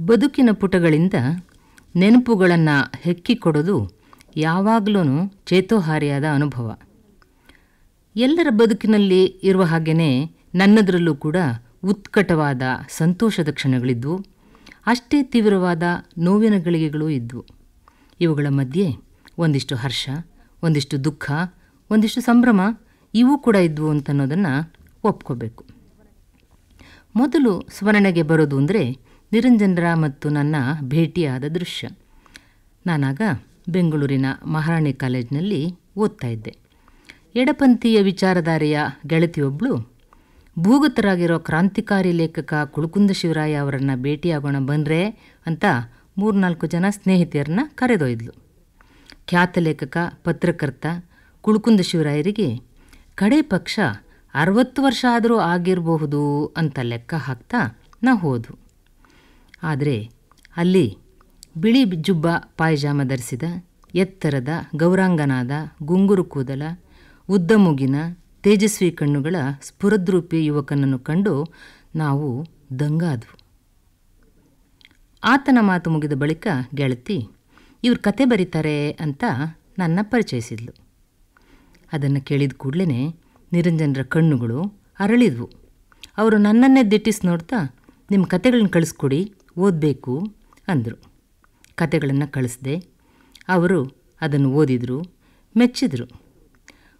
ಬದುಕಿನ ಪುಟಗಳಿಂದ ನೆನಪುಗಳನ್ನು ಹೆಕ್ಕಿಕೊಡೋದು ಯಾವಾಗಲೂ ಚೇತೋಹಾರಿಯಾದ ಅನುಭವ. ಎಲ್ಲರ ಬದುಕಿನಲ್ಲಿ ಇರುವ ಹಾಗೆಯೇ ನನ್ನದರಲ್ಲೂ ಕೂಡ ಉತ್ಕಟವಾದ ಸಂತೋಷದ ಕ್ಷಣಗಳಿದ್ವು. ಅಷ್ಟೇ ತೀವ್ರವಾದ ನೋವಿನ ಗಳಿಗೆಗಳೂ ಇದ್ವು. ಇವುಗಳ ಮಧ್ಯೆ ಒಂದಿಷ್ಟು ಹರ್ಷ, ಒಂದಿಷ್ಟು ದುಃಖ, ಒಂದಿಷ್ಟು ಸಂಭ್ರಮ ಇವು ಕೂಡ ಇದ್ವು ಅಂತನ್ನೋದನ್ನು ಒಪ್ಕೋಬೇಕು. ಮೊದಲು ಸ್ಮರಣೆಗೆ ಬರೋದು ಅಂದರೆ ನಿರಂಜನರ ಮತ್ತು ನನ್ನ ಭೇಟಿಯಾದ ದೃಶ್ಯ. ನಾನಾಗ ಬೆಂಗಳೂರಿನ ಮಹಾರಾಣಿ ಕಾಲೇಜಿನಲ್ಲಿ ಓದ್ತಾ ಇದ್ದೆ. ಎಡಪಂಥೀಯ ವಿಚಾರಧಾರೆಯ ಗೆಳತಿಯೊಬ್ಬಳು ಭೂಗತರಾಗಿರೋ ಕ್ರಾಂತಿಕಾರಿ ಲೇಖಕ ಕುಳುಕುಂದ ಶಿವರಾಯ ಅವರನ್ನು ಭೇಟಿಯಾಗೋಣ ಬಂದರೆ ಅಂತ ಮೂರ್ನಾಲ್ಕು ಜನ ಸ್ನೇಹಿತೆಯರನ್ನ ಕರೆದೊಯ್ದಳು ಖ್ಯಾತ ಲೇಖಕ, ಪತ್ರಕರ್ತ ಕುಳುಕುಂದ ಶಿವರಾಯರಿಗೆ ಕಡೆ ಪಕ್ಷ ಅರವತ್ತು ವರ್ಷ ಆದರೂ ಆಗಿರಬಹುದು ಅಂತ ಲೆಕ್ಕ ಹಾಕ್ತಾ ನಾ ಹೋದು ಆದರೆ ಅಲ್ಲಿ ಬಿಳಿ ಜುಬ್ಬ ಪಾಯಜಾಮ ಧರಿಸಿದ, ಎತ್ತರದ, ಗೌರಾಂಗನಾದ, ಗುಂಗುರು ಕೂದಲ, ಉದ್ದ ಮುಗಿನ, ತೇಜಸ್ವಿ ಕಣ್ಣುಗಳ ಸ್ಫುರದ್ರೂಪಿ ಯುವಕನನ್ನು ಕಂಡು ನಾವು ದಂಗಾದ್ವು. ಆತನ ಮಾತು ಮುಗಿದ ಬಳಿಕ ಗೆಳತಿ, ಇವ್ರು ಕತೆ ಬರೀತಾರೆ ಅಂತ ನನ್ನ ಪರಿಚಯಿಸಿದ್ಲು. ಅದನ್ನು ಕೇಳಿದ ಕೂಡಲೇ ನಿರಂಜನರ ಕಣ್ಣುಗಳು ಅರಳಿದ್ವು. ಅವರು ನನ್ನನ್ನೇ ದಿಟ್ಟಿಸಿ ನೋಡ್ತಾ ನಿಮ್ಮ ಕತೆಗಳನ್ನ ಕಳಿಸ್ಕೊಡಿ ಓದಬೇಕು ಅಂದರು. ಕತೆಗಳನ್ನು ಕಳಿಸ್ದೆ. ಅವರು ಅದನ್ನು ಓದಿದರು, ಮೆಚ್ಚಿದರು.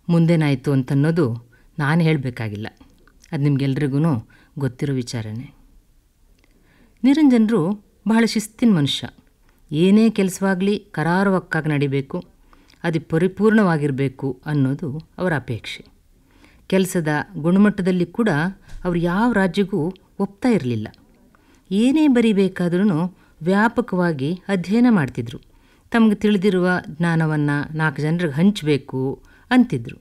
ಮುಂದೇನಾಯಿತು ಅಂತನ್ನೋದು ನಾನು ಹೇಳಬೇಕಾಗಿಲ್ಲ. ಅದು ನಿಮಗೆಲ್ರಿಗೂ ಗೊತ್ತಿರೋ ವಿಚಾರನೇ. ನಿರಂಜನರು ಬಹಳ ಶಿಸ್ತಿನ ಮನುಷ್ಯ. ಏನೇ ಕೆಲಸವಾಗಲಿ ಕರಾರುವಕ್ಕಾಗಿ ನಡಿಬೇಕು, ಅದು ಪರಿಪೂರ್ಣವಾಗಿರಬೇಕು ಅನ್ನೋದು ಅವರ ಅಪೇಕ್ಷೆ. ಕೆಲಸದ ಗುಣಮಟ್ಟದಲ್ಲಿ ಕೂಡ ಅವರು ಯಾವ ರಾಜ್ಯಗೂ ಒಪ್ತಾ ಇರಲಿಲ್ಲ. ಏನೇ ಬರಿಬೇಕಾದ್ರೂ ವ್ಯಾಪಕವಾಗಿ ಅಧ್ಯಯನ ಮಾಡ್ತಿದ್ರು. ತಮಗೆ ತಿಳಿದಿರುವ ಜ್ಞಾನವನ್ನು ನಾಲ್ಕು ಜನರಿಗೆ ಹಂಚಬೇಕು ಅಂತಿದ್ರು.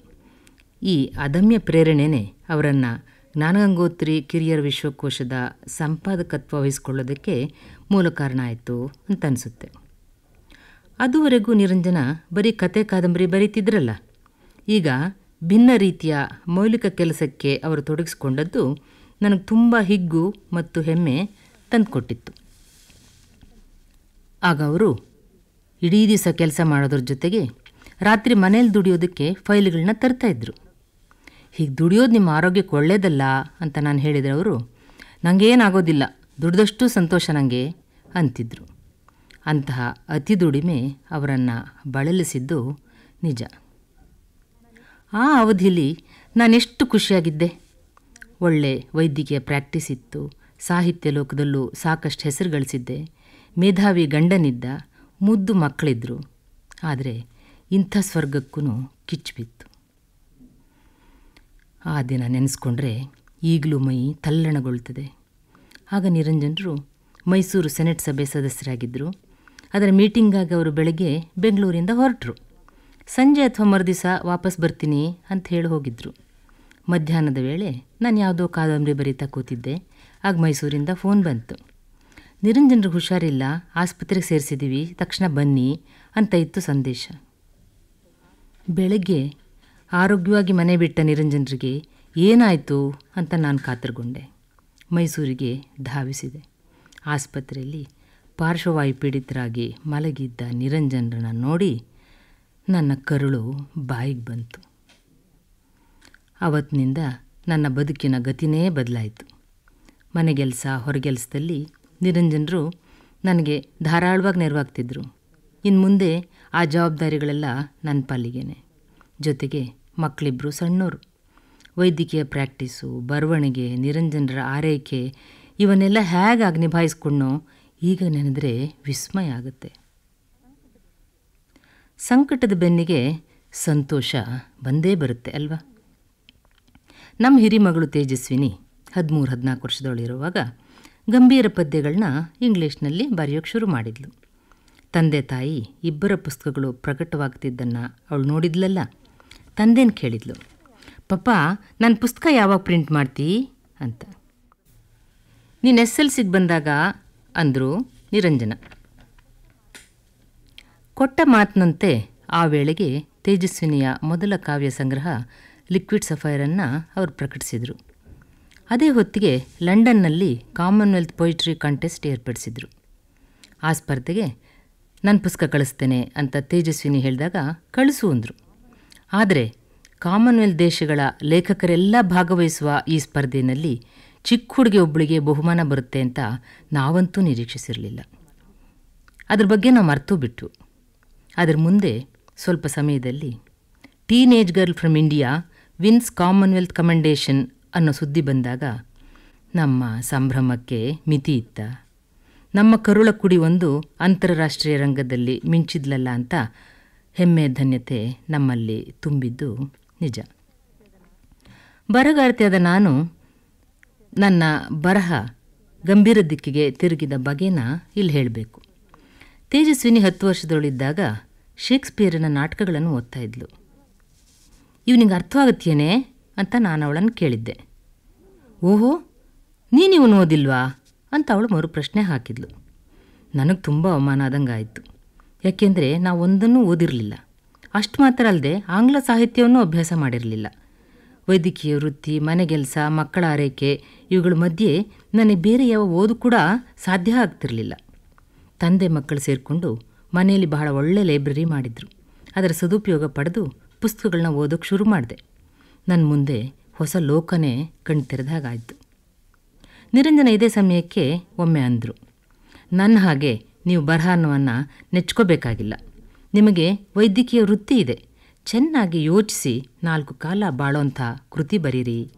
ಈ ಅದಮ್ಯ ಪ್ರೇರಣೆನೇ ಅವರನ್ನು ಜ್ಞಾನಗಂಗೋತ್ರಿ ಕಿರಿಯರ ವಿಶ್ವಕೋಶದ ಸಂಪಾದಕತ್ವ ವಹಿಸ್ಕೊಳ್ಳೋದಕ್ಕೆ ಮೂಲ ಕಾರಣ ಆಯಿತು ಅಂತ ಅನಿಸುತ್ತೆ ಅದುವರೆಗೂ ನಿರಂಜನ ಬರೀ ಕತೆ ಕಾದಂಬರಿ ಬರೀತಿದ್ರಲ್ಲ. ಈಗ ಭಿನ್ನ ರೀತಿಯ ಮೌಲಿಕ ಕೆಲಸಕ್ಕೆ ಅವರು ತೊಡಗಿಸ್ಕೊಂಡದ್ದು ನನಗೆ ತುಂಬ ಹಿಗ್ಗು ಮತ್ತು ಹೆಮ್ಮೆ ತಂದುಕೊಟ್ಟಿತ್ತು. ಆಗ ಅವರು ಇಡೀ ದಿವಸ ಕೆಲಸ ಮಾಡೋದ್ರ ಜೊತೆಗೆ ರಾತ್ರಿ ಮನೇಲಿ ದುಡಿಯೋದಕ್ಕೆ ಫೈಲ್ಗಳನ್ನ ತರ್ತಾಯಿದ್ರು ಹೀಗೆ ದುಡಿಯೋದು ನಿಮ್ಮ ಆರೋಗ್ಯಕ್ಕೆ ಒಳ್ಳೆಯದಲ್ಲ ಅಂತ ನಾನು ಹೇಳಿದರೆ ಅವರು ನನಗೇನಾಗೋದಿಲ್ಲ ದುಡ್ದಷ್ಟು ಸಂತೋಷ ನನಗೆ ಅಂತಿದ್ರು. ಅಂತಹ ಅತಿ ದುಡಿಮೆ ಅವರನ್ನು ಬಳಲಿಸಿದ್ದು ನಿಜ. ಆ ಅವಧಿಯಲ್ಲಿ ನಾನೆಷ್ಟು ಖುಷಿಯಾಗಿದ್ದೆ. ಒಳ್ಳೆ ವೈದ್ಯಕೀಯ ಪ್ರಾಕ್ಟೀಸ್ ಇತ್ತು ಸಾಹಿತ್ಯ ಲೋಕದಲ್ಲೂ ಸಾಕಷ್ಟು ಹೆಸರು ಗಳಿಸಿದ್ದೆ. ಮೇಧಾವಿ ಗಂಡನಿದ್ದ ಮುದ್ದು ಮಕ್ಕಳಿದ್ರು. ಆದರೆ ಇಂಥ ಸ್ವರ್ಗಕ್ಕೂ ಕಿಚ್ಚು ಬಿತ್ತು. ಆ ದಿನ ನೆನೆಸ್ಕೊಂಡ್ರೆ ಈಗಲೂ ಮೈ ತಲ್ಲಣಗೊಳ್ತದೆ. ಆಗ ನಿರಂಜನರು ಮೈಸೂರು ಸೆನೆಟ್ ಸಭೆ ಸದಸ್ಯರಾಗಿದ್ದರು ಅದರ ಮೀಟಿಂಗಾಗಿ ಅವರು ಬೆಳಗ್ಗೆ ಬೆಂಗಳೂರಿಂದ ಹೊರಟರು. ಸಂಜೆ ಅಥವಾ ಮರುದಿವಸ ವಾಪಸ್ ಬರ್ತೀನಿ ಅಂತ ಹೇಳಿ ಹೋಗಿದ್ದರು ಮಧ್ಯಾಹ್ನದ ವೇಳೆ ನಾನು ಯಾವುದೋ ಕಾದಂಬರಿ ಬರೀತಾ ಕೂತಿದ್ದೆ. ಆಗ ಮೈಸೂರಿಂದ ಫೋನ್ ಬಂತು. ನಿರಂಜನರು ಹುಷಾರಿಲ್ಲ, ಆಸ್ಪತ್ರೆಗೆ ಸೇರಿಸಿದ್ದೀವಿ ತಕ್ಷಣ ಬನ್ನಿ ಅಂತ ಇತ್ತು ಸಂದೇಶ. ಬೆಳಗ್ಗೆ ಆರೋಗ್ಯವಾಗಿ ಮನೆ ಬಿಟ್ಟ ನಿರಂಜನರಿಗೆ ಏನಾಯಿತು ಅಂತ ನಾನು ಕಾತರಗೊಂಡೆ. ಮೈಸೂರಿಗೆ ಧಾವಿಸಿದೆ. ಆಸ್ಪತ್ರೆಯಲ್ಲಿ ಪಾರ್ಶ್ವವಾಯು ಪೀಡಿತರಾಗಿ ಮಲಗಿದ್ದ ನಿರಂಜನರನ್ನ ನೋಡಿ ನನ್ನ ಕರುಳು ಬಾಯಿಗೆ ಬಂತು. ಅವತ್ತಿನಿಂದ ನನ್ನ ಬದುಕಿನ ಗತಿನೇ ಬದಲಾಯಿತು. ಮನೆಗೆಲಸ, ಹೊರಗೆಲಸದಲ್ಲಿ ನಿರಂಜನರು ನನಗೆ ಧಾರಾಳವಾಗಿ ನೆರವಾಗ್ತಿದ್ರು. ಇನ್ನು ಮುಂದೆ ಆ ಜವಾಬ್ದಾರಿಗಳೆಲ್ಲ ನನ್ನ ಪಾಲಿಗೆನೆ. ಜೊತೆಗೆ ಮಕ್ಕಳಿಬ್ಬರು ಸಣ್ಣವರು ವೈದ್ಯಕೀಯ ಪ್ರಾಕ್ಟೀಸು, ಬರವಣಿಗೆ, ನಿರಂಜನರ ಆರೈಕೆ ಇವನ್ನೆಲ್ಲ ಹೇಗಾಗಿ ನಿಭಾಯಿಸ್ಕೊಂಡೋ ಈಗ ನೆನೆದರೆ ವಿಸ್ಮಯ ಆಗುತ್ತೆ. ಸಂಕಟದ ಬೆನ್ನಿಗೆ ಸಂತೋಷ ಬಂದೇ ಬರುತ್ತೆ ಅಲ್ವಾ? ನಮ್ಮ ಹಿರಿಮಗಳು ತೇಜಸ್ವಿನಿ. ಹದಿಮೂರು, ಹದಿನಾಲ್ಕು ವರ್ಷದವಳಿರುವಾಗ ಗಂಭೀರ ಪದ್ಯಗಳನ್ನ ಇಂಗ್ಲೀಷ್ನಲ್ಲಿ ಬರೆಯೋಕ್ಕೆ ಶುರು ಮಾಡಿದ್ಲು. ತಂದೆ, ತಾಯಿ ಇಬ್ಬರ ಪುಸ್ತಕಗಳು ಪ್ರಕಟವಾಗ್ತಿದ್ದನ್ನು ಅವಳು ನೋಡಿದ್ಲಲ್ಲ, ತಂದೆನ ಕೇಳಿದ್ಲು, ಪಪ್ಪ ನನ್ನ ಪುಸ್ತಕ ಯಾವಾಗ ಪ್ರಿಂಟ್ ಮಾಡ್ತೀ? ಅಂತ. ನೀನು ಎಸ್ ಎಲ್ ಸಿಗೆ ಬಂದಾಗ, ಅಂದರು ನಿರಂಜನ. ಕೊಟ್ಟ ಮಾತಿನಂತೆ ಆ ವೇಳೆಗೆ ತೇಜಸ್ವಿನಿಯ ಮೊದಲ ಕಾವ್ಯ ಸಂಗ್ರಹ ಲಿಕ್ವಿಡ್ ಸಫೈರನ್ನು ಅವರು ಪ್ರಕಟಿಸಿದರು. ಅದೇ ಹೊತ್ತಿಗೆ ಲಂಡನ್ನಲ್ಲಿ ಕಾಮನ್ವೆಲ್ತ್ ಪೊಯಿಟ್ರಿ ಕಾಂಟೆಸ್ಟ್ ಏರ್ಪಡಿಸಿದರು. ಆ ಸ್ಪರ್ಧೆಗೆ ನನ್ನ ಪುಸ್ತಕ ಕಳಿಸ್ತೇನೆ ಅಂತ ತೇಜಸ್ವಿನಿ ಹೇಳಿದಾಗ ಕಳಿಸು ಅಂದರು. ಆದರೆ ಕಾಮನ್ವೆಲ್ತ್ ದೇಶಗಳ ಲೇಖಕರೆಲ್ಲ ಭಾಗವಹಿಸುವ ಈ ಸ್ಪರ್ಧೆಯಲ್ಲಿ ಚಿಕ್ಕ ಹುಡುಗಿ ಒಬ್ಬಳಿಗೆ ಬಹುಮಾನ ಬರುತ್ತೆ ಅಂತ ನಾವಂತೂ ನಿರೀಕ್ಷಿಸಿರಲಿಲ್ಲ. ಅದ್ರ ಬಗ್ಗೆ ನಾವು ಮರೆತು ಬಿಟ್ಟು ಅದರ ಮುಂದೆ ಸ್ವಲ್ಪ ಸಮಯದಲ್ಲಿ teenage girl from India wins Commonwealth commendation ಅನ್ನೋ ಸುದ್ದಿ ಬಂದಾಗ, ನಮ್ಮ ಸಂಭ್ರಮಕ್ಕೆ ಮಿತಿ ಇತ್ತ. ನಮ್ಮ ಕರುಳ ಕುಡಿ ಒಂದು ಅಂತಾರಾಷ್ಟ್ರೀಯ ರಂಗದಲ್ಲಿ ಮಿಂಚಿದ್ಲಲ್ಲ ಅಂತ ಹೆಮ್ಮೆ, ಧನ್ಯತೆ ನಮ್ಮಲ್ಲಿ ತುಂಬಿದ್ದು ನಿಜ. ಬರಗಾರ್ತಿಯಾದ ನಾನು ನನ್ನ ಬರಹ ಗಂಭೀರ ದಿಕ್ಕಿಗೆ ತಿರುಗಿದ ಬಗೆನ ಇಲ್ಲಿ ಹೇಳಬೇಕು. ತೇಜಸ್ವಿನಿ ಹತ್ತು ವರ್ಷದೊಳಿದ್ದಾಗ ಶೇಕ್ಸ್ಪಿಯರಿನ ನಾಟಕಗಳನ್ನು ಓದ್ತಾ ಇದ್ಲು. ಇವನಿಗೆ ನಿಂಗೆ ಅರ್ಥವಾಗುತ್ತೇನೆ? ಅಂತ ನಾನು ಅವಳನ್ನು ಕೇಳಿದ್ದೆ. ಓಹೋ, ನೀನು ಇವನು ಓದಿಲ್ವಾ? ಅಂತ ಅವಳು ಮರು ಪ್ರಶ್ನೆ ಹಾಕಿದ್ಲು. ನನಗೆ ತುಂಬ ಅವಮಾನ ಆದಂಗೆ ಆಯಿತು ಯಾಕೆಂದರೆ ನಾವು ಒಂದನ್ನು ಓದಿರಲಿಲ್ಲ. ಅಷ್ಟು ಮಾತ್ರ ಅಲ್ಲದೆ ಆಂಗ್ಲ ಸಾಹಿತ್ಯವನ್ನು ಅಭ್ಯಾಸ ಮಾಡಿರಲಿಲ್ಲ. ವೈದ್ಯಕೀಯ ವೃತ್ತಿ ಮನೆಗೆಲಸ ಮಕ್ಕಳ ಆರೈಕೆ, ಇವುಗಳ ಮಧ್ಯೆ ನನಗೆ ಬೇರೆ ಯಾವ ಓದು ಕೂಡ ಸಾಧ್ಯ ಆಗ್ತಿರಲಿಲ್ಲ. ತಂದೆ ಮಕ್ಕಳು ಸೇರಿಕೊಂಡು ಮನೆಯಲ್ಲಿ ಬಹಳ ಒಳ್ಳೆ ಲೈಬ್ರರಿ ಮಾಡಿದರು. ಅದರ ಸದುಪಯೋಗ ಪಡೆದು ಪುಸ್ತಕಗಳನ್ನ ಓದೋಕ್ಕೆ ಶುರು ಮಾಡಿದೆ. ನನ್ನ ಮುಂದೆ ಹೊಸ ಲೋಕನೇ ಕಣ್ತೆರೆದ ಹಾಗಾಯಿತು ನಿರಂಜನ ಇದೇ ಸಮಯಕ್ಕೆ ಒಮ್ಮೆ ಅಂದರು ನನ್ನ ಹಾಗೆ ನೀವು ಬರಹನವನ್ನು ನೆಚ್ಕೋಬೇಕಾಗಿಲ್ಲ. ನಿಮಗೆ ವೈದ್ಯಕೀಯ ವೃತ್ತಿ ಇದೆ. ಚೆನ್ನಾಗಿ ಯೋಚಿಸಿ ನಾಲ್ಕು ಕಾಲ ಬಾಳೋಂಥ ಕೃತಿ ಬರೀರಿ.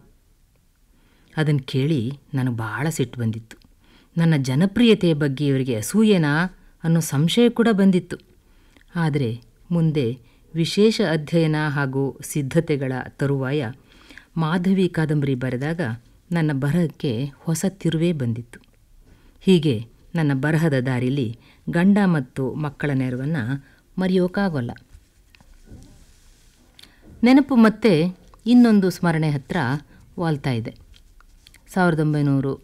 ಅದನ್ನು ಕೇಳಿ ನನಗೆ ಭಾಳ ಸಿಟ್ಟು ಬಂದಿತ್ತು. ನನ್ನ ಜನಪ್ರಿಯತೆಯ ಬಗ್ಗೆ ಇವರಿಗೆ ಅಸೂಯೆನಾ ಅನ್ನೋ ಸಂಶಯ ಕೂಡ ಬಂದಿತ್ತು. ಆದರೆ ಮುಂದೆ ವಿಶೇಷ ಅಧ್ಯಯನ ಹಾಗೂ ಸಿದ್ಧತೆಗಳ ತರುವಾಯ ಮಾಧವಿ ಕಾದಂಬರಿ ಬರೆದಾಗ ನನ್ನ ಬರಹಕ್ಕೆ ಹೊಸ ತಿರುವೇ ಬಂದಿತ್ತು. ಹೀಗೆ ನನ್ನ ಬರಹದ ದಾರಿಲಿ ಗಂಡ ಮತ್ತು ಮಕ್ಕಳ ನೆರವನ್ನು ಮರೆಯೋಕ್ಕಾಗೋಲ್ಲ ನೆನಪು ಮತ್ತೆ ಇನ್ನೊಂದು ಸ್ಮರಣೆ ಹತ್ರ ವಾಲ್ತಾ ಇದೆ. ಸಾವಿರದ ಒಂಬೈನೂರು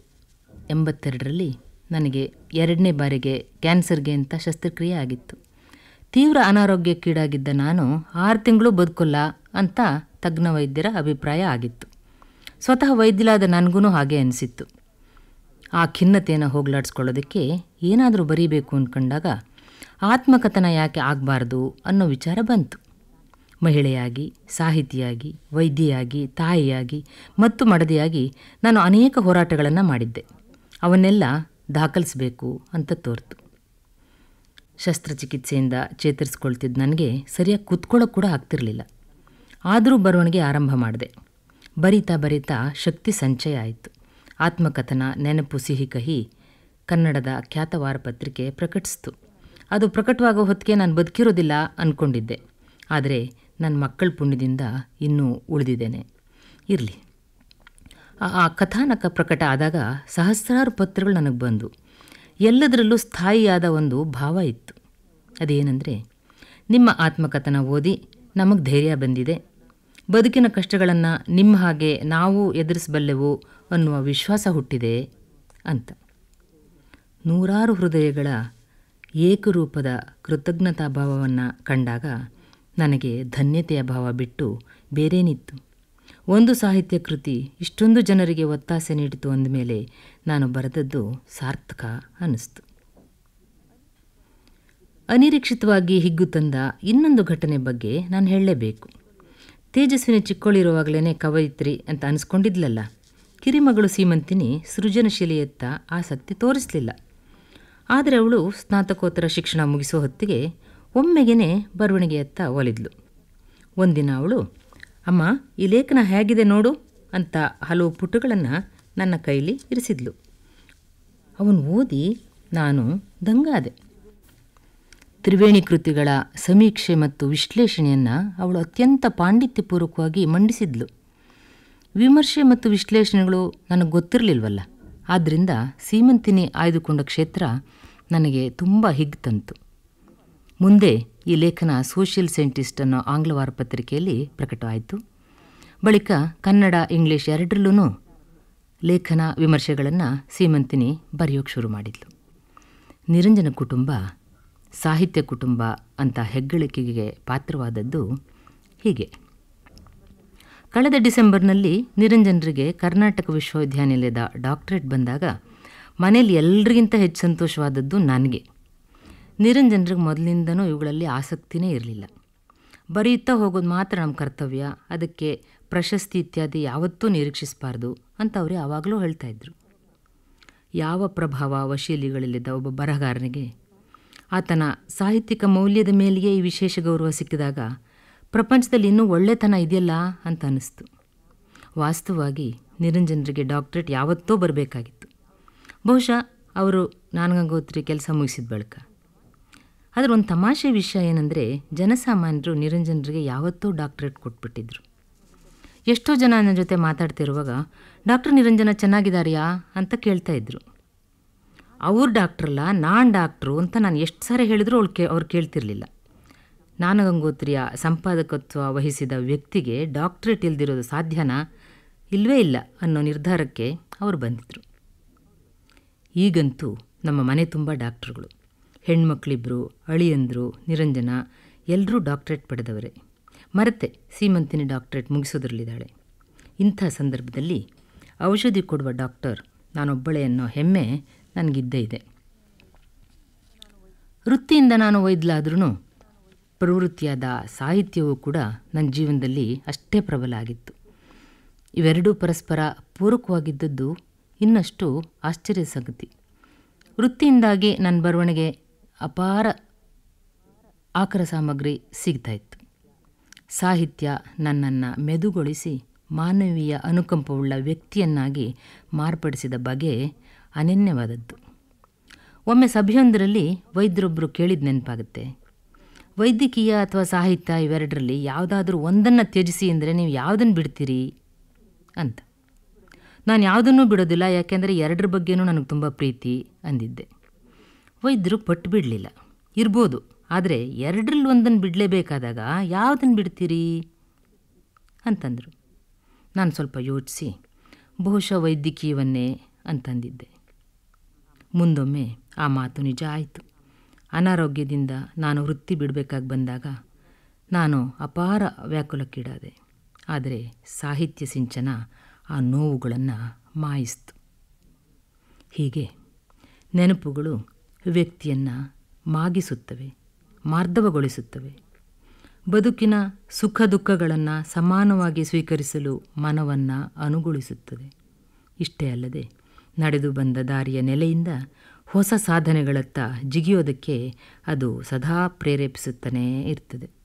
ಎಂಬತ್ತೆರಡರಲ್ಲಿ ನನಗೆ ಎರಡನೇ ಬಾರಿಗೆ ಕ್ಯಾನ್ಸರ್ಗೆ ಅಂತ ಶಸ್ತ್ರಕ್ರಿಯೆ ಆಗಿತ್ತು. ತೀವ್ರ ಅನಾರೋಗ್ಯಕ್ಕೀಡಾಗಿದ್ದ ನಾನು ಆರು ತಿಂಗಳು ಬದುಕಲ್ಲ ಅಂತ ತಜ್ಞ ವೈದ್ಯರ ಅಭಿಪ್ರಾಯ ಆಗಿತ್ತು. ಸ್ವತಃ ವೈದ್ಯಲಾದ ನನಗೂ ಹಾಗೆ ಅನಿಸಿತ್ತು. ಆ ಖಿನ್ನತೆಯನ್ನು ಹೋಗ್ಲಾಡಿಸ್ಕೊಳ್ಳೋದಕ್ಕೆ ಏನಾದರೂ ಬರೀಬೇಕು ಅಂದ್ಕೊಂಡಾಗ ಆತ್ಮಕಥನ ಯಾಕೆ ಆಗಬಾರ್ದು ಅನ್ನೋ ವಿಚಾರ ಬಂತು. ಮಹಿಳೆಯಾಗಿ, ಸಾಹಿತಿಯಾಗಿ, ವೈದ್ಯೆಯಾಗಿ, ತಾಯಿಯಾಗಿ, ಮತ್ತು ಮಡದಿಯಾಗಿ ನಾನು ಅನೇಕ ಹೋರಾಟಗಳನ್ನು ಮಾಡಿದ್ದೆ. ಅವನ್ನೆಲ್ಲ ದಾಖಲಿಸಬೇಕು ಅಂತ ತೋರ್ತು. ಶಸ್ತ್ರಚಿಕಿತ್ಸೆಯಿಂದ ಚೇತರಿಸ್ಕೊಳ್ತಿದ್ದ ನನಗೆ ಸರಿಯಾಗಿ ಕೂತ್ಕೊಳ್ಳೋಕೆ ಕೂಡ ಆಗ್ತಿರಲಿಲ್ಲ. ಆದರೂ ಬರವಣಿಗೆ ಆರಂಭ ಮಾಡಿದೆ. ಬರಿತಾ ಬರಿತಾ ಶಕ್ತಿ ಸಂಚಯ ಆಯಿತು. ಆತ್ಮಕಥನ, ನೆನಪು, ಸಿಹಿ ಕಹಿ ಕನ್ನಡದ ಖ್ಯಾತ ವಾರಪತ್ರಿಕೆ ಪ್ರಕಟಿಸ್ತು. ಅದು ಪ್ರಕಟವಾಗೋ ಹೊತ್ತಿಗೆ ನಾನು ಬದುಕಿರೋದಿಲ್ಲ ಅಂದ್ಕೊಂಡಿದ್ದೆ ಆದರೆ ನನ್ನ ಮಕ್ಕಳ ಪುಣ್ಯದಿಂದ ಇನ್ನೂ ಉಳಿದಿದ್ದೇನೆ. ಇರಲಿ. ಆ ಕಥಾನಕ ಪ್ರಕಟ ಆದಾಗ ಸಹಸ್ರಾರು ಪತ್ರಗಳು ನನಗೆ ಬಂದು ಎಲ್ಲದರಲ್ಲೂ ಸ್ಥಾಯಿಯಾದ ಒಂದು ಭಾವ ಇತ್ತು. ಅದೇನೆಂದರೆ, ನಿಮ್ಮ ಆತ್ಮಕಥನ ಓದಿ ನಮಗೆ ಧೈರ್ಯ ಬಂದಿದೆ. ಬದುಕಿನ ಕಷ್ಟಗಳನ್ನು ನಿಮ್ಮ ಹಾಗೆ ನಾವು ಎದುರಿಸಬಲ್ಲೆವು ಅನ್ನುವ ವಿಶ್ವಾಸ ಹುಟ್ಟಿದೆ ಅಂತ. ನೂರಾರು ಹೃದಯಗಳ ಏಕರೂಪದ ಕೃತಜ್ಞತಾ ಭಾವವನ್ನು ಕಂಡಾಗ ನನಗೆ ಧನ್ಯತೆಯ ಭಾವ ಬಿಟ್ಟು ಬೇರೇನಿತ್ತು. ಒಂದು ಸಾಹಿತ್ಯ ಕೃತಿ ಇಷ್ಟೊಂದು ಜನರಿಗೆ ಒತ್ತಾಸೆ ನೀಡಿತು ಅಂದಮೇಲೆ ನಾನು ಬರೆದದ್ದು ಸಾರ್ಥಕ ಅನ್ನಿಸ್ತು. ಅನಿರೀಕ್ಷಿತವಾಗಿ ಹಿಗ್ಗು ತಂದ ಇನ್ನೊಂದು ಘಟನೆ ಬಗ್ಗೆ ನಾನು ಹೇಳಲೇಬೇಕು. ತೇಜಸ್ವಿನಿ ಚಿಕ್ಕೋಳಿರುವಾಗಲೇ ಕವಯಿತ್ರಿ ಅಂತ ಅನಿಸ್ಕೊಂಡಿದ್ಲಲ್ಲ, ಕಿರಿಮಗಳು ಸೀಮಂತಿನಿ ಸೃಜನಶೀಲೆಯತ್ತ ಆಸಕ್ತಿ ತೋರಿಸಲಿಲ್ಲ. ಆದರೆ ಅವಳು ಸ್ನಾತಕೋತ್ತರ ಶಿಕ್ಷಣ ಮುಗಿಸೋ ಹೊತ್ತಿಗೆ ಒಮ್ಮೆಗೇ ಬರವಣಿಗೆಯತ್ತ ಒಲಿದ್ಲು. ಒಂದಿನ ಅವಳು ಅಮ್ಮ, ಈ ಲೇಖನ ಹೇಗಿದೆ ನೋಡು ಅಂತ ಹಲವು ಪುಟಗಳನ್ನು ನನ್ನ ಕೈಲಿ ಇರಿಸಿದ್ಲು. ಅವನು ಓದಿ, ನಾನು ದಂಗಾದೆ. ತ್ರಿವೇಣಿ ಕೃತಿಗಳ ಸಮೀಕ್ಷೆ ಮತ್ತು ವಿಶ್ಲೇಷಣೆಯನ್ನು ಅವಳು ಅತ್ಯಂತ ಪಾಂಡಿತ್ಯಪೂರ್ವಕವಾಗಿ ಮಂಡಿಸಿದ್ಲು. ವಿಮರ್ಶೆ ಮತ್ತು ವಿಶ್ಲೇಷಣೆಗಳು ನನಗೆ ಗೊತ್ತಿರಲಿಲ್ವಲ್ಲ. ಆದ್ದರಿಂದ ಸೀಮಂತಿನಿ ಆಯ್ದುಕೊಂಡ ಕ್ಷೇತ್ರ ನನಗೆ ತುಂಬ ಹಿಗ್ ತಂತು ಮುಂದೆ ಈ ಲೇಖನ ಸೋಷಿಯಲ್ ಸೈಂಟಿಸ್ಟ್ ಅನ್ನೋ ಆಂಗ್ಲ ವಾರಪತ್ರಿಕೆಯಲ್ಲಿ ಪ್ರಕಟವಾಯಿತು. ಬಳಿಕ ಕನ್ನಡ, ಇಂಗ್ಲಿಷ್ ಎರಡರಲ್ಲೂ ಲೇಖನ ವಿಮರ್ಶೆಗಳನ್ನು ಸೀಮಂತಿನಿ ಬರೆಯೋಕ್ಕೆ ಶುರು ಮಾಡಿದ್ಲು. ನಿರಂಜನ ಕುಟುಂಬ, ಸಾಹಿತ್ಯ ಕುಟುಂಬ ಅಂತ ಹೆಗ್ಗಳಿಕೆಗೆ ಪಾತ್ರವಾದದ್ದು ಹೀಗೆ. ಕಳೆದ ಡಿಸೆಂಬರ್ನಲ್ಲಿ ನಿರಂಜನರಿಗೆ ಕರ್ನಾಟಕ ವಿಶ್ವವಿದ್ಯಾನಿಲಯದ ಡಾಕ್ಟರೇಟ್ ಬಂದಾಗ ಮನೇಲಿ ಎಲ್ರಿಗಿಂತ ಹೆಚ್ಚು ಸಂತೋಷವಾದದ್ದು ನನಗೆ. ನಿರಂಜನರಿಗೆ ಮೊದಲಿಂದನೂ ಇವುಗಳಲ್ಲಿ ಆಸಕ್ತಿನೇ ಇರಲಿಲ್ಲ. ಬರೆಯುತ್ತಾ ಹೋಗೋದು ಮಾತ್ರ ನಮ್ಮ ಕರ್ತವ್ಯ. ಅದಕ್ಕೆ ಪ್ರಶಸ್ತಿ ಇತ್ಯಾದಿ ಯಾವತ್ತೂ ನಿರೀಕ್ಷಿಸಬಾರ್ದು ಅಂತ ಅವರೇ ಆವಾಗಲೂ ಹೇಳ್ತಾ ಇದ್ರು. ಯಾವ ಪ್ರಭಾವ ವಶೀಲಿಗಳಲ್ಲಿದ್ದ ಒಬ್ಬ ಬರಹಗಾರನಿಗೆ ಆತನ ಸಾಹಿತ್ಯಿಕ ಮೌಲ್ಯದ ಮೇಲೆಯೇ ಈ ವಿಶೇಷ ಗೌರವ ಸಿಕ್ಕಿದಾಗ ಪ್ರಪಂಚದಲ್ಲಿ ಇನ್ನೂ ಒಳ್ಳೆತನ ಇದೆಯಲ್ಲ ಅಂತ ಅನ್ನಿಸ್ತು. ವಾಸ್ತವವಾಗಿ ನಿರಂಜನರಿಗೆ ಡಾಕ್ಟ್ರೇಟ್ ಯಾವತ್ತೋ ಬರಬೇಕಾಗಿತ್ತು. ಬಹುಶಃ ಅವರು ನಾನಗಂಗೋತ್ರಿ ಕೆಲಸ ಮುಗಿಸಿದ ಬಳಿಕ ಆದರೆ ಒಂದು ತಮಾಷೆ ವಿಷಯ ಏನಂದರೆ, ಜನಸಾಮಾನ್ಯರು ನಿರಂಜನರಿಗೆ ಯಾವತ್ತೂ ಡಾಕ್ಟ್ರೇಟ್ ಕೊಟ್ಬಿಟ್ಟಿದ್ರು. ಎಷ್ಟೋ ಜನ ನನ್ನ ಜೊತೆ ಮಾತಾಡ್ತಿರುವಾಗ, ಡಾಕ್ಟರ್ ನಿರಂಜನ ಚೆನ್ನಾಗಿದ್ದಾರೆಯಾ ಅಂತ ಕೇಳ್ತಾ ಇದ್ರು. ಅವ್ರು ಡಾಕ್ಟ್ರಲ್ಲ, ನಾನು ಡಾಕ್ಟ್ರು ಅಂತ ನಾನು ಎಷ್ಟು ಸಾರಿ ಹೇಳಿದ್ರು ಅವ್ಳು ಕೇ, ಅವ್ರು ಕೇಳ್ತಿರ್ಲಿಲ್ಲ. ನಾನು ಗಂಗೋತ್ರಿಯ ಸಂಪಾದಕತ್ವ ವಹಿಸಿದ ವ್ಯಕ್ತಿಗೆ ಡಾಕ್ಟ್ರೇಟ್ ಇಲ್ದಿರೋದು ಸಾಧ್ಯನಾ? ಇಲ್ಲವೇ ಇಲ್ಲ ಅನ್ನೋ ನಿರ್ಧಾರಕ್ಕೆ ಅವರು ಬಂದಿದ್ದರು ಈಗಂತೂ ನಮ್ಮ ಮನೆ ತುಂಬ ಡಾಕ್ಟ್ರುಗಳು. ಹೆಣ್ಮಕ್ಳಿಬ್ಬರು ಅಳಿಯಂದರು, ನಿರಂಜನ ಎಲ್ಲರೂ ಡಾಕ್ಟ್ರೇಟ್ ಪಡೆದವರೇ. ಮರತೆ ಸೀಮಂತಿನಿ ಡಾಕ್ಟ್ರೇಟ್ ಮುಗಿಸೋದ್ರಲ್ಲಿದ್ದಾಳೆ. ಇಂಥ ಸಂದರ್ಭದಲ್ಲಿ ಔಷಧಿ ಕೊಡುವ ಡಾಕ್ಟರ್ ನಾನೊಬ್ಬಳೆ ಅನ್ನೋ ಹೆಮ್ಮೆ ನನಗಿದ್ದೇ ಇದೆ. ವೃತ್ತಿಯಿಂದ ನಾನು ವೈದ್ಯಲಾದ್ರೂ ಪ್ರವೃತ್ತಿಯಾದ ಸಾಹಿತ್ಯವೂ ಕೂಡ ನನ್ನ ಜೀವನದಲ್ಲಿ ಅಷ್ಟೇ ಪ್ರಬಲ ಆಗಿತ್ತು. ಇವೆರಡೂ ಪರಸ್ಪರ ಪೂರಕವಾಗಿದ್ದದ್ದು ಇನ್ನಷ್ಟು ಆಶ್ಚರ್ಯ ಸಂಗತಿ. ವೃತ್ತಿಯಿಂದಾಗಿ ನನ್ನ ಬರವಣಿಗೆ ಅಪಾರ ಆಕರ ಸಾಮಗ್ರಿ ಸಿಗ್ತಾಯಿತ್ತು. ಸಾಹಿತ್ಯ ನನ್ನನ್ನು ಮೆದುಗೊಳಿಸಿ ಮಾನವೀಯ ಅನುಕಂಪವುಳ್ಳ ವ್ಯಕ್ತಿಯನ್ನಾಗಿ ಮಾರ್ಪಡಿಸಿದ ಬಗೆ ಅನನ್ಯವಾದದ್ದು. ಒಮ್ಮೆ ಸಭೆಯೊಂದರಲ್ಲಿ ವೈದ್ಯರೊಬ್ಬರು ಕೇಳಿದ ನೆನಪಾಗುತ್ತೆ. ವೈದ್ಯಕೀಯ ಅಥವಾ ಸಾಹಿತ್ಯ ಇವೆರಡರಲ್ಲಿ ಯಾವುದಾದ್ರೂ ಒಂದನ್ನು ತ್ಯಜಿಸಿ ಅಂದರೆ ನೀವು ಯಾವುದನ್ನು ಬಿಡ್ತೀರಿ ಅಂತ. ನಾನು ಯಾವುದನ್ನೂ ಬಿಡೋದಿಲ್ಲ, ಯಾಕೆಂದರೆ ಎರಡರ ಬಗ್ಗೆನೂ ನನಗೆ ತುಂಬ ಪ್ರೀತಿ ಅಂದಿದ್ದೆ. ವೈದ್ಯರು ಪಟ್ಟು ಬಿಡಲಿಲ್ಲ. ಇರ್ಬೋದು, ಆದರೆ ಎರಡರಲ್ಲಿ ಒಂದನ್ನು ಬಿಡಲೇಬೇಕಾದಾಗ ಯಾವುದನ್ನು ಬಿಡ್ತೀರಿ? ಅಂತಂದರು. ನಾನು ಸ್ವಲ್ಪ ಯೋಚಿಸಿ, ಬಹುಶಃ ವೈದ್ಯಕೀಯವನ್ನೇ ಅಂತಂದಿದ್ದೆ. ಮುಂದೊಮ್ಮೆ ಆ ಮಾತು ನಿಜ ಆಯಿತು. ಅನಾರೋಗ್ಯದಿಂದ ನಾನು ವೃತ್ತಿ ಬಿಡಬೇಕಾಗಿ ಬಂದಾಗ ನಾನು ಅಪಾರ ವ್ಯಾಕುಲಕ್ಕೀಡಾದೆ. ಆದರೆ ಸಾಹಿತ್ಯ ಸಿಂಚನ ಆ ನೋವುಗಳನ್ನು ಮಾಯಿಸ್ತು. ಹೀಗೆ ನೆನಪುಗಳು ವ್ಯಕ್ತಿಯನ್ನು ಮಾಗಿಸುತ್ತವೆ ಮಾರ್ಧವಗೊಳಿಸುತ್ತವೆ ಬದುಕಿನ ಸುಖ ದುಃಖಗಳನ್ನು ಸಮಾನವಾಗಿ ಸ್ವೀಕರಿಸಲು ಮನವನ್ನು ಅನುಗೊಳಿಸುತ್ತದೆ. ಇಷ್ಟೇ ಅಲ್ಲದೆ, ನಡೆದು ಬಂದ ದಾರಿಯ ನೆಲೆಯಿಂದ ಹೊಸ ಸಾಧನೆಗಳತ್ತ ಜಿಗಿಯೋದಕ್ಕೆ ಅದು ಸದಾ ಪ್ರೇರೇಪಿಸುತ್ತಲೇ ಇರ್ತದೆ.